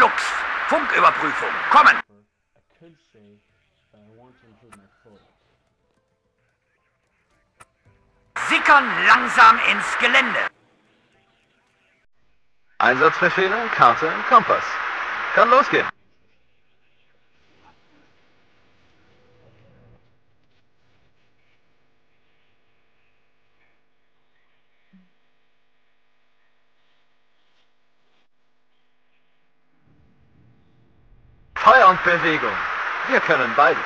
Lux. Funküberprüfung. Kommen. Sickern langsam ins Gelände. Einsatzbefehle, Karte, Kompass. Kann losgehen. Feuer und Bewegung. Wir können beides.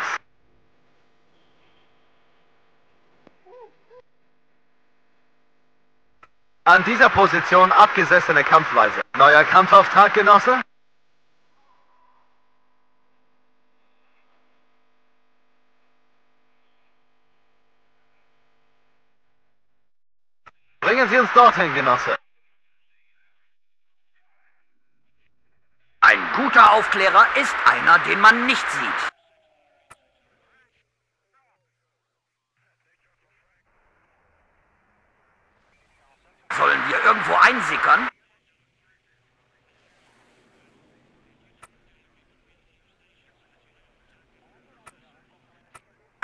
An dieser Position abgesessene Kampfweise. Neuer Kampfauftrag, Genosse? Bringen Sie uns dorthin, Genosse. Ein guter Aufklärer ist einer, den man nicht sieht. Sollen wir irgendwo einsickern?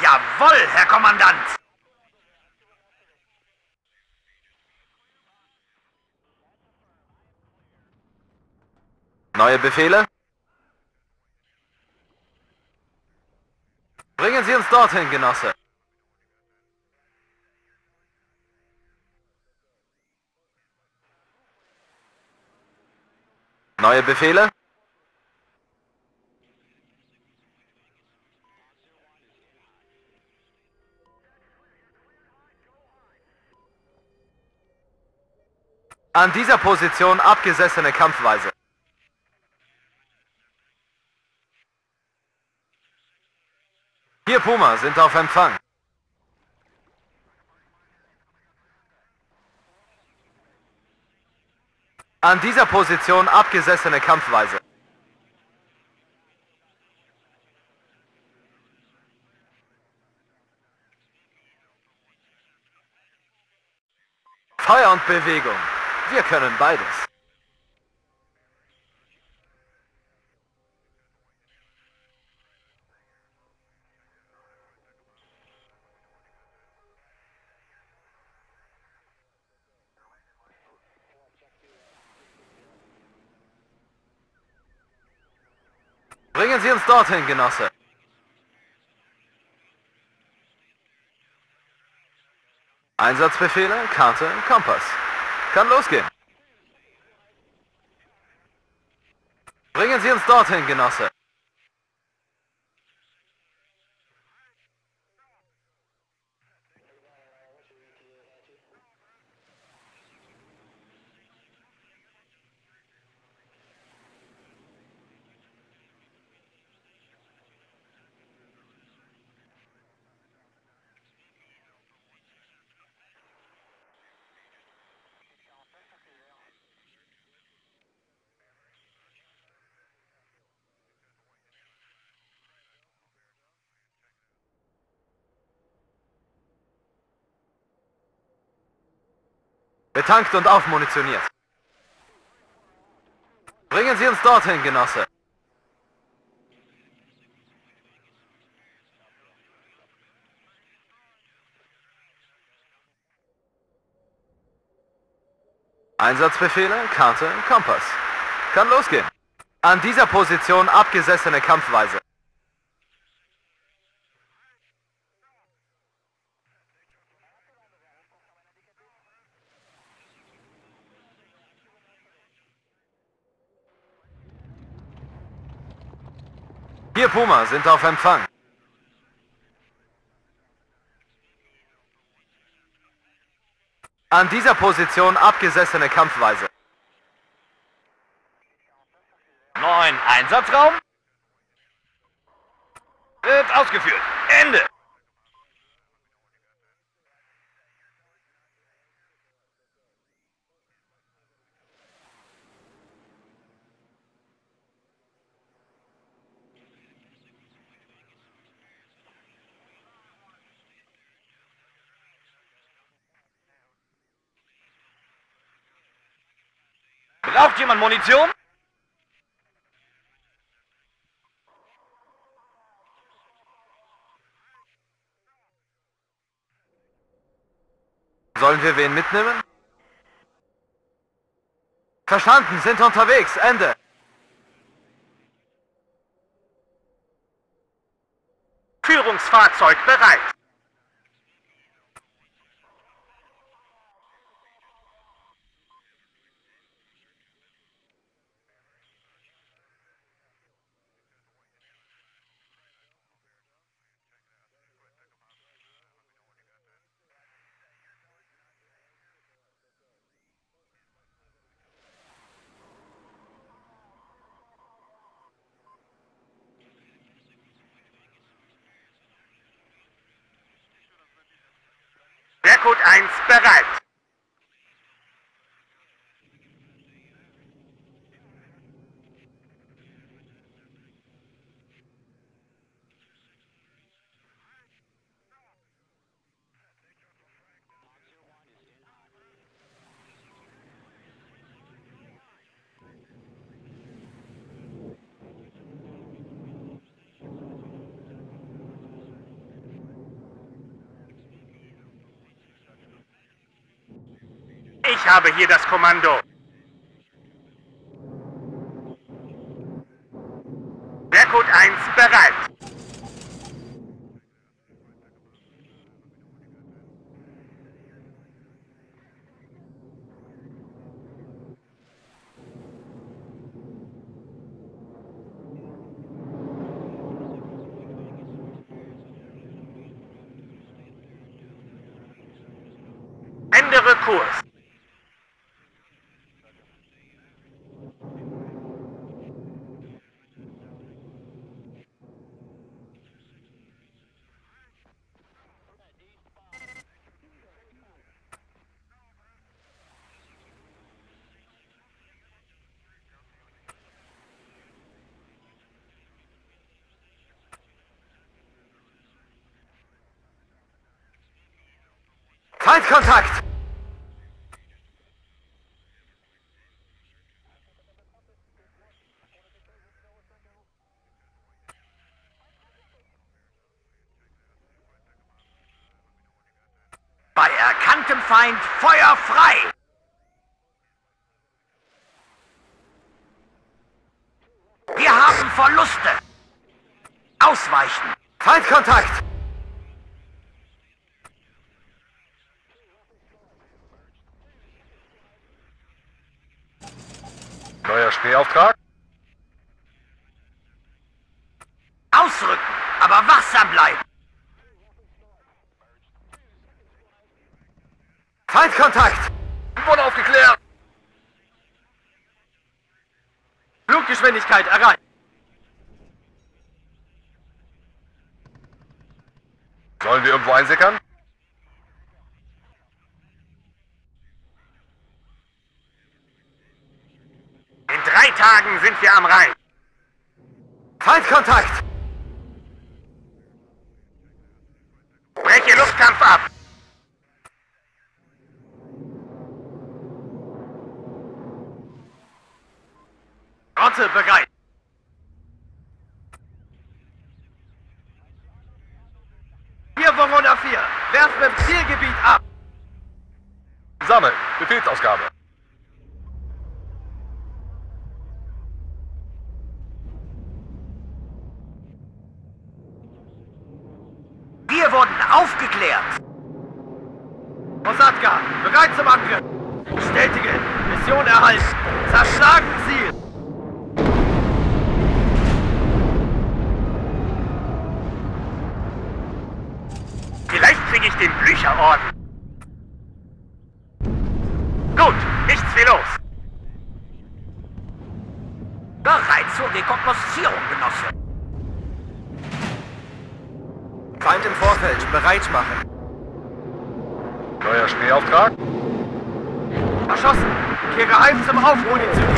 Jawohl, Herr Kommandant! Neue Befehle? Bringen Sie uns dorthin, Genosse. Neue Befehle? An dieser Position abgesessene Kampfweise. Hier Puma sind auf Empfang. An dieser Position abgesessene Kampfweise. Feuer und Bewegung. Wir können beides. Bringen Sie uns dorthin, Genosse. Einsatzbefehle, Karte, Kompass. Kann losgehen. Bringen Sie uns dorthin, Genosse. Betankt und aufmunitioniert. Bringen Sie uns dorthin, Genosse. Einsatzbefehle, Karte, Kompass. Kann losgehen. An dieser Position abgesessene Kampfweise. Puma sind auf Empfang. An dieser Position abgesessene Kampfweise. Neun Einsatzraum. Wird ausgeführt. Braucht jemand Munition? Sollen wir wen mitnehmen? Verstanden, sind unterwegs. Ende. Führungsfahrzeug bereit. Berghut 1 bereit. Ich habe hier das Kommando. Berghut 1 bereit. Ändere Kurs. Feindkontakt! Bei erkanntem Feind Feuer frei! Wir haben Verluste! Ausweichen! Feindkontakt! Feindkontakt! Wurde aufgeklärt! Fluggeschwindigkeit erreicht! Sollen wir irgendwo einsickern? In drei Tagen sind wir am Rhein. Feindkontakt! Rotte bereit! Hier Verona 4, werfen im Zielgebiet ab! Sammeln, Befehlsausgabe. Wir wurden aufgeklärt. Osatka, bereit zum Angriff! Bestätige, Mission erhalten! Zerschlagen Ziel! Vielleicht kriege ich den Blücherorden. Gut, nichts wie los. Bereit zur Rekognoszierung, Genosse. Feind im Vorfeld, bereit machen. Neuer Spähauftrag? Erschossen! Kehre heim zum Aufmunitionieren!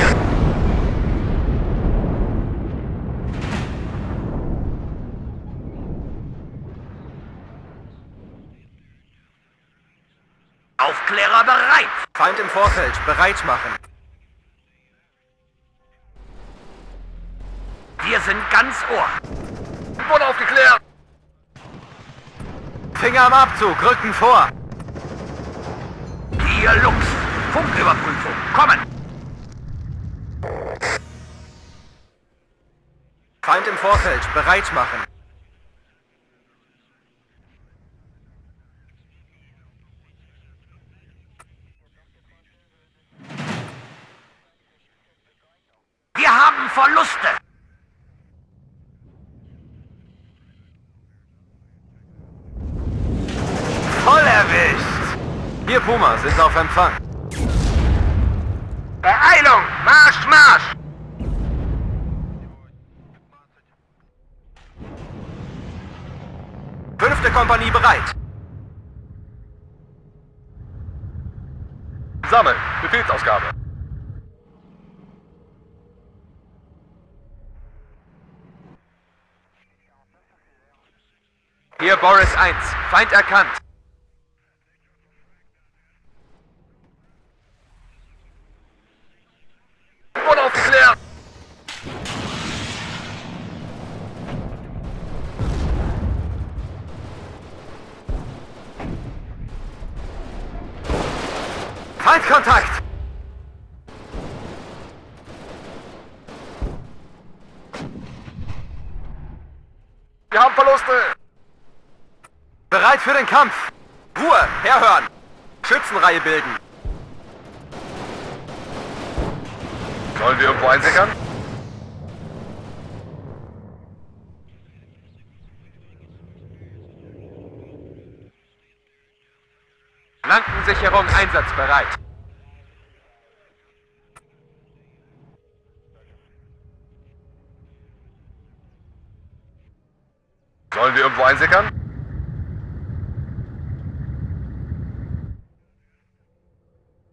Aufklärer bereit! Feind im Vorfeld, bereit machen! Wir sind ganz Ohr! Wurde aufgeklärt! Finger am Abzug, Rücken vor! Hier Lux! Funküberprüfung, kommen! Feind im Vorfeld, bereit machen! Puma, sind auf Empfang. Beeilung. Marsch, Marsch. Fünfte Kompanie bereit. Sammeln. Befehlsausgabe. Hier Boris 1. Feind erkannt. Aufgeklärt. Feindkontakt. Wir haben Verluste. Bereit für den Kampf. Ruhe, herhören. Schützenreihe bilden. Sollen wir irgendwo einsickern? Flankensicherung einsatzbereit. Sollen wir irgendwo einsickern?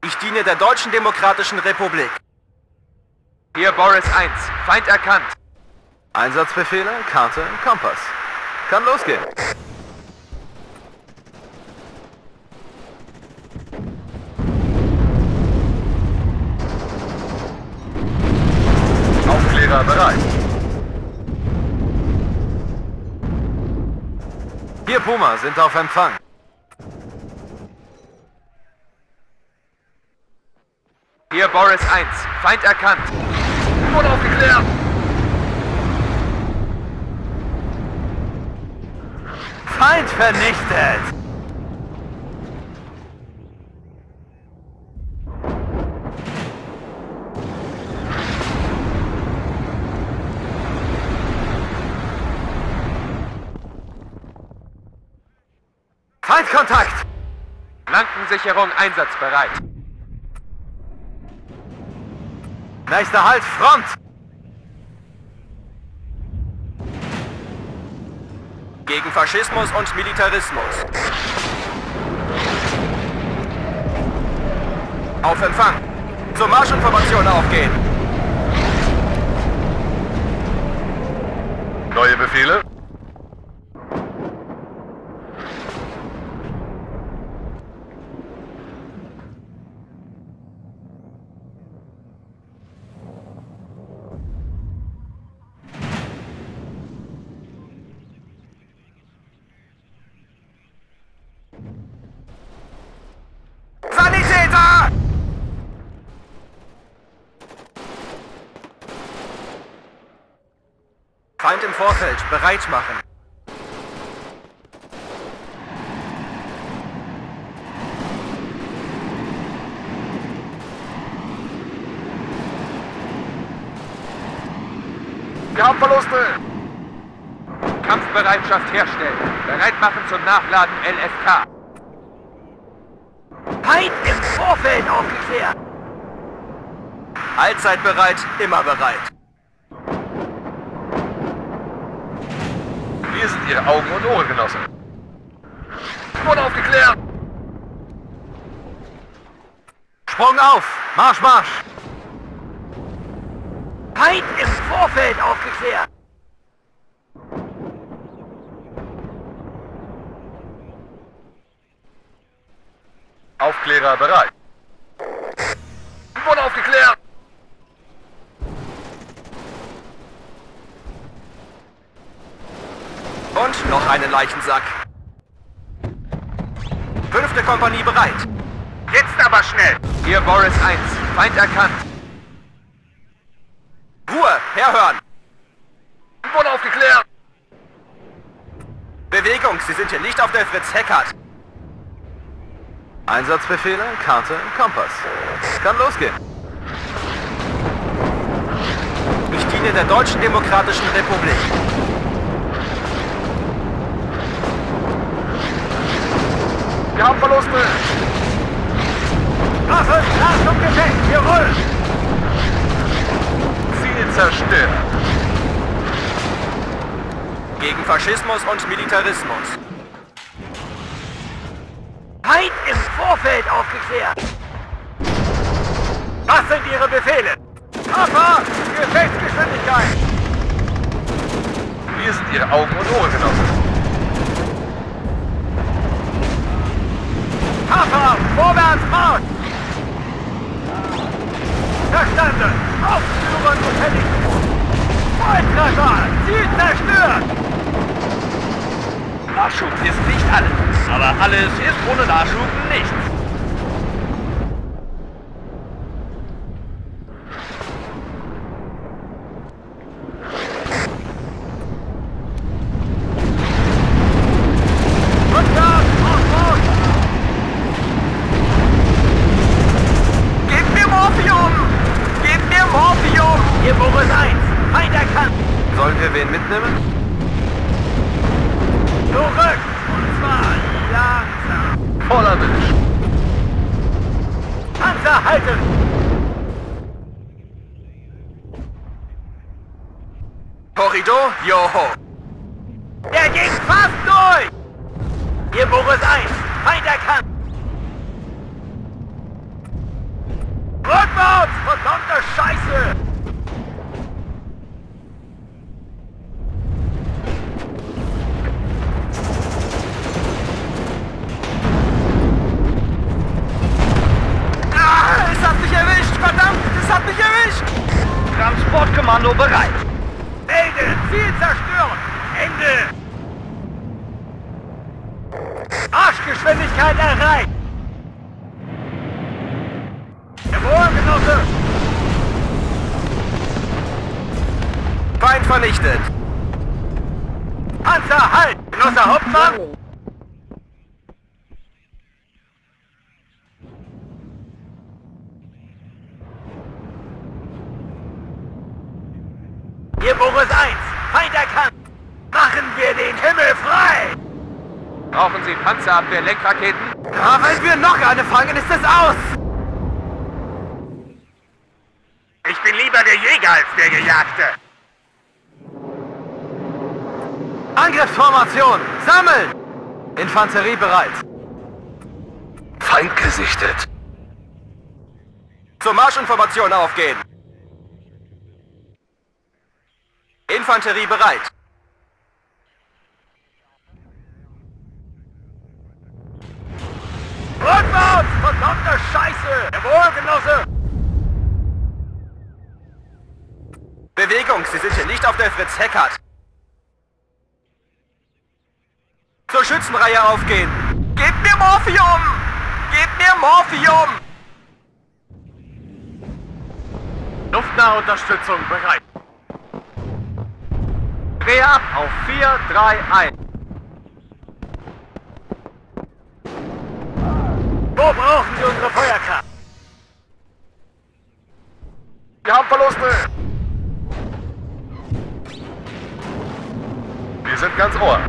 Ich diene der Deutschen Demokratischen Republik. Hier Boris 1. Feind erkannt. Einsatzbefehle, Karte, Kompass. Kann losgehen. Aufklärer bereit. Hier Puma, sind auf Empfang. Hier Boris 1. Feind erkannt. Wurde aufgeklärt. Feind vernichtet. Feindkontakt. Flankensicherung einsatzbereit. Nächster Halt, Front. Gegen Faschismus und Militarismus. Auf Empfang. Zur Marschinformation aufgehen. Neue Befehle? Sanitäter! Feind im Vorfeld, bereit machen. Wir haben Verluste. Kampfbereitschaft herstellen. Bereit machen zum Nachladen LFK. Feind im Vorfeld aufgeklärt. Allzeit bereit, immer bereit. Wir sind Ihre Augen- und Ohrengenossen. Wurde aufgeklärt. Sprung auf! Marsch, Marsch! Feind im Vorfeld aufgeklärt. Aufklärer bereit. Wurde aufgeklärt. Und noch einen Leichensack. Fünfte Kompanie bereit. Jetzt aber schnell! Hier Boris 1. Feind erkannt. Ruhe, herhören. Wurde aufgeklärt! Bewegung, Sie sind hier nicht auf der Fritz Heckert. Einsatzbefehle, Karte, Kompass. Kann losgehen. Ich diene der Deutschen Demokratischen Republik. Wir haben Verluste! Waffe, Ladung gedeckt, wir rollen! Ziel zerstört. Gegen Faschismus und Militarismus. Feind im Vorfeld aufgeklärt! Was sind Ihre Befehle? Papa, Gefechtsgeschwindigkeit! Wir sind Ihre Augen- und Ohrgenossen. Papa, vorwärts, Marsch! Verstanden! Aufführen und Helikopter! Volltreffer! Ziel zerstört! Nachschub ist nicht alles, aber alles ist ohne Nachschub nichts. Rückwärts, auf, auf! Gib mir Morphium! Gib mir Morphium! Hier Boris 1, Feind erkannt! Sollen wir wen mitnehmen? Zurück! Und zwar langsam! Voller Wisch. Panzer halten! Korridor, Joho. Der ging fast durch! Hier Boris 1, hat mich erwischt. Transportkommando bereit. Melden, Ziel zerstören! Ende! Arschgeschwindigkeit erreicht! Jawohl, Genosse! Feind vernichtet. Panzer, halt! Genosse Hauptmann! Hier Boris 1, Feind erkannt! Machen wir den Himmel frei! Brauchen Sie Panzerabwehr-Lenkraketen? Ja, wenn wir noch eine fangen, ist es aus. Ich bin lieber der Jäger als der Gejagte. Angriffsformation, sammeln. Infanterie bereit. Feind gesichtet. Zur Marschinformation aufgehen. Infanterie bereit. Rückwärts! Verdammte Scheiße! Jawohl, Genosse! Bewegung, Sie sind hier nicht auf der Fritz Heckert. Zur Schützenreihe aufgehen. Gebt mir Morphium! Gebt mir Morphium! Luftnahe Unterstützung bereit. Dreh ab auf 4, 3, 1. Wo brauchen Sie unsere Feuerkraft? Wir haben Verluste. Wir sind ganz Ohr.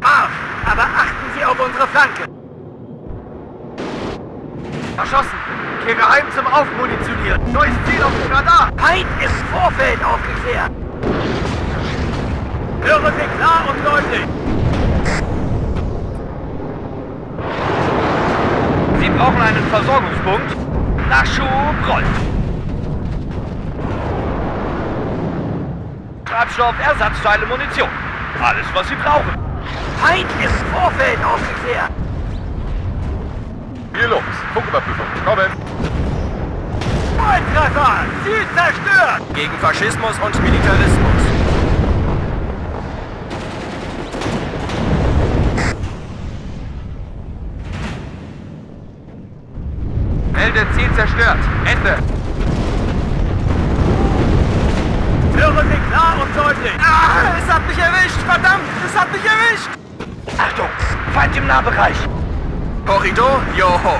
Marsch! Aber achten Sie auf unsere Flanke! Verschossen. Kehre heim zum Aufmunitionieren. Neues Ziel auf dem Radar. Feind im Vorfeld aufgeklärt! Höre Sie klar und deutlich! Sie brauchen einen Versorgungspunkt. Nachschub rollt. Treibstoff, Ersatzteile, Munition. Alles, was Sie brauchen. Feind im Vorfeld aufgeklärt! Hier los. Funküberprüfung. Kommen. Volltreffer! Ziel zerstört! Gegen Faschismus und Militarismus. Melde Ziel zerstört. Ende. Höre Sie klar und deutlich! Ah, es hat mich erwischt! Verdammt, es hat mich erwischt! Achtung, Feind im Nahbereich. Korridor, Joho.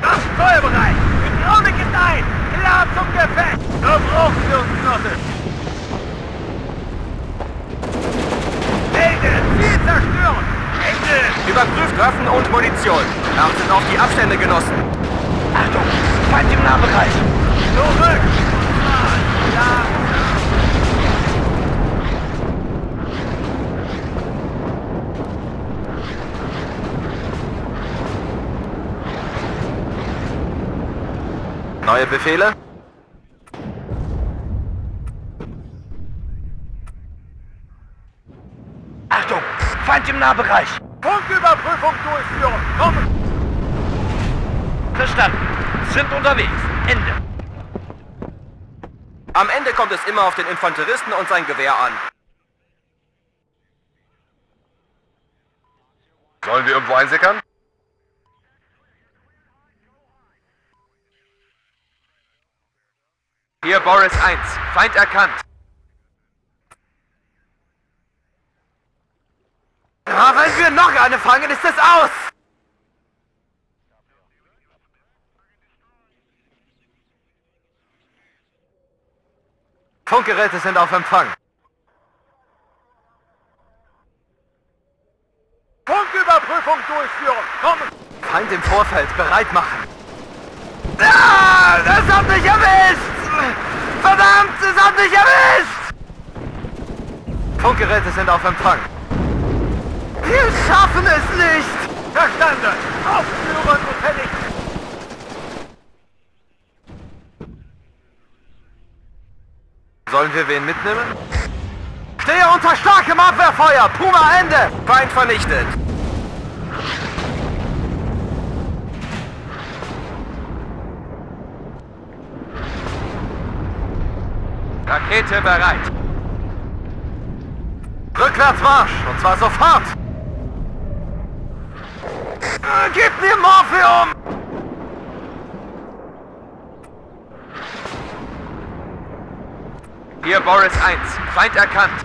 Das Feuerbereit! Hydraulik ist ein! Klar zum Gefecht! Da brauchen wir uns, Genosse! Melde! Ziel zerstören! Ende! Überprüft Waffen und Munition. Achtet auf die Abstände, Genossen. Achtung, Feind im Nahbereich. Zurück! Ja! Neue Befehle? Achtung, Feind im Nahbereich. Funküberprüfung durchführen! Kommen! Verstanden. Sind unterwegs. Ende. Am Ende kommt es immer auf den Infanteristen und sein Gewehr an. Sollen wir irgendwo einsickern? Hier Boris 1. Feind erkannt. Ja, wenn wir noch eine fangen, ist es aus! Funkgeräte sind auf Empfang. Funküberprüfung durchführen! Kommen! Feind im Vorfeld, bereit machen. Ah, das hat mich erwischt! Verdammt, es hat mich erwischt! Funkgeräte sind auf Empfang. Wir schaffen es nicht! Verstanden! Aufführen gefällig! Sollen wir wen mitnehmen? Stehe unter starkem Abwehrfeuer! Puma Ende! Feind vernichtet. Rakete bereit. Rückwärtsmarsch! Und zwar sofort! Äh, Gib mir Morphium! Hier Boris 1. Feind erkannt.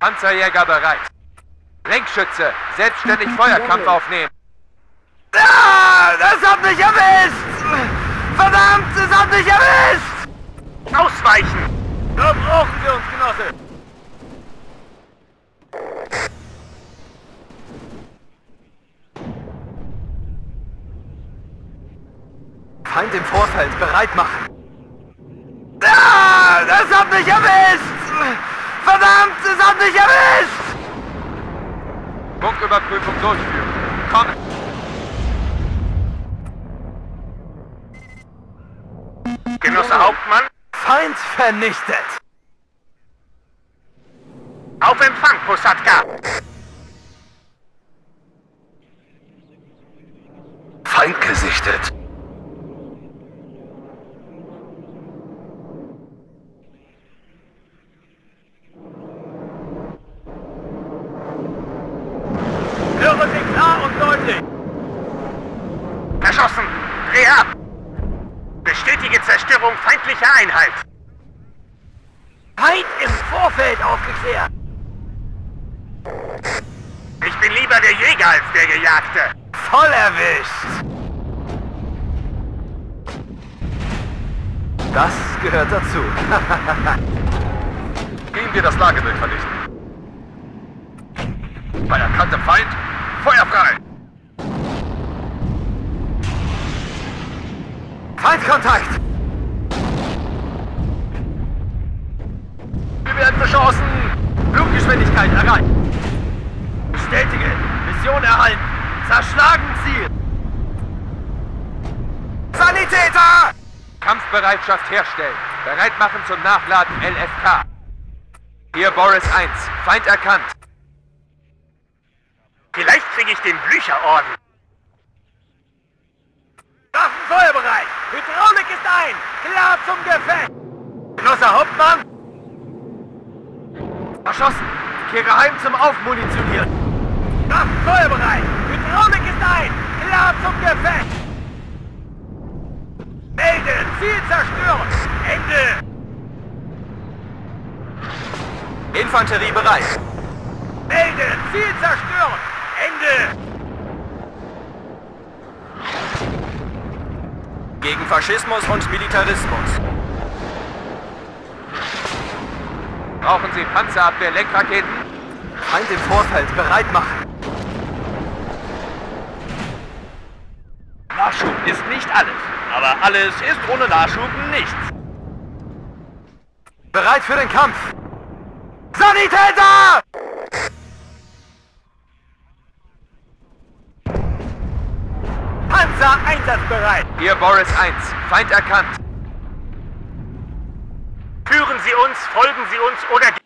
Panzerjäger bereit. Lenkschütze. Selbstständig Feuerkampf aufnehmen. Das hat mich erwischt! Verdammt, es hat mich erwischt! Ausweichen. Da brauchen wir uns, Genosse! Feind im Vorfeld, bereit machen! Ah, das hat mich erwischt! Verdammt, es hat mich erwischt! Funküberprüfung durchführen. Kommen. Genosse Hauptmann, Feind vernichtet! auf Empfang, Posatka! Feind gesichtet. Höre Sie klar und deutlich! Verschossen! Dreh ab! Zerstörung feindlicher Einheit! Feind im Vorfeld aufgeklärt! Ich bin lieber der Jäger als der Gejagte! Voll erwischt! Das gehört dazu. Gehen wir das Lagebild vernichten. Bei erkanntem Feind, Feuer frei! Feindkontakt! Wir werden beschossen! Fluggeschwindigkeit erreicht. Bestätige! Mission erhalten! Zerschlagen Ziel! Sanitäter! Kampfbereitschaft herstellen. Bereit machen zum Nachladen LFK. Hier Boris 1. Feind erkannt. dem Blücherorden. Waffen! Hydraulik ist ein! Klar zum Gefecht! Genosse Hauptmann! Erschossen! Kehre heim zum Aufmunitionieren! Waffen feuerbereit! Hydraulik ist ein! Klar zum Gefecht! Melden! Ziel zerstören! Ende! Infanterie bereit! Melden! Ziel zerstören! Ende! Gegen Faschismus und Militarismus. Brauchen Sie Panzerabwehr-Lenkraketen? Feind im Vorfeld bereit machen. Nachschub ist nicht alles. Aber alles ist ohne Nachschub nichts. Bereit für den Kampf. Sanitäter! Panzer einsatzbereit. Hier Boris 1. Feind erkannt. Führen Sie uns, folgen Sie uns oder